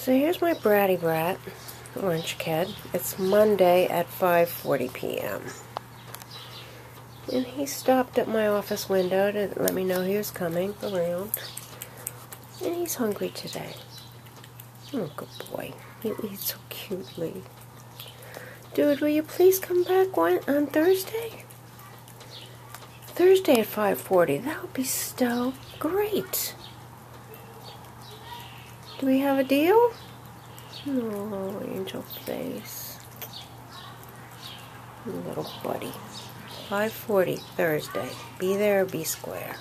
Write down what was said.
So here's my bratty brat, lunch Kid. It's Monday at 5.40 p.m. And he stopped at my office window to let me know he was coming around. And he's hungry today. Oh, good boy. He eats so cutely. Dude, will you please come back on, on Thursday? Thursday at 5.40. That would be so great. Do we have a deal? Oh, angel face. Little buddy. 5.40 Thursday. Be there be square.